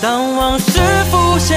当往事浮现